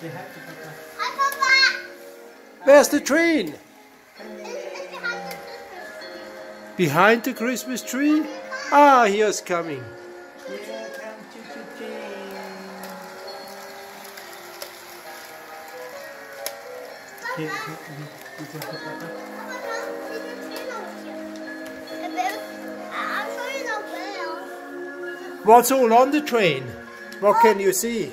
Hi Papa. Where's the train? Behind the Christmas tree? Ah, he is coming. Papa. What's all on the train? What can you see?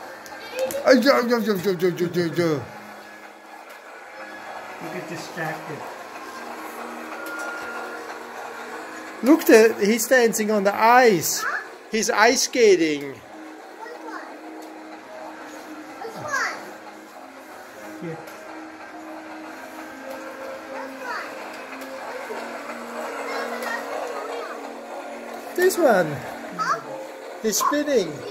You get distracted. Look, the, he's dancing on the ice. He's ice skating. Which one? Which one? Here. Which one? This one. He's spinning.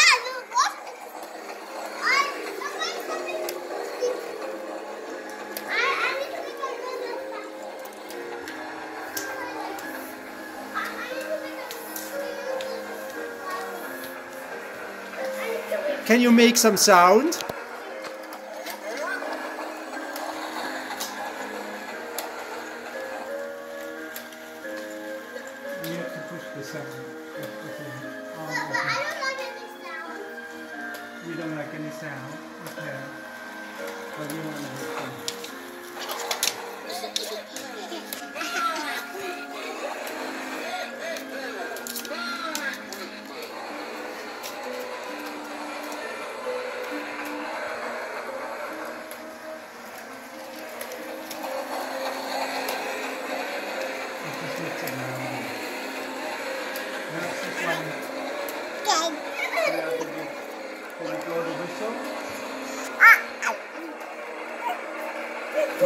Can you make some sound? We have to push the sound. But I don't like any sound. We don't want any sound. Okay. But you have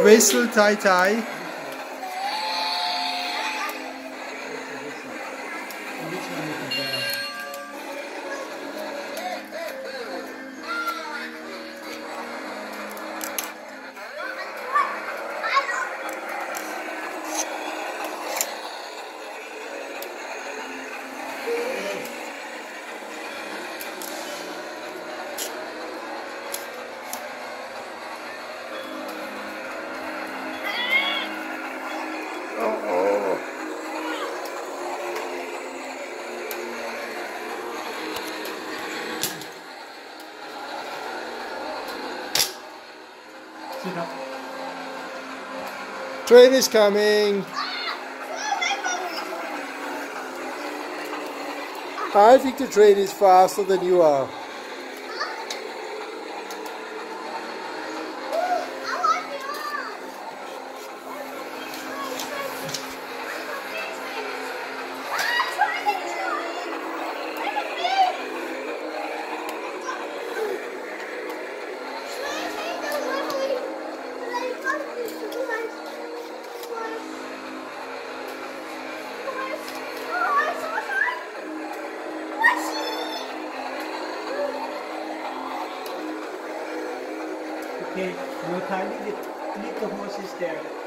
whistle? Tie, tie. Train is coming. I think the train is faster than you are. Okay, we'll kindly leave the horses there.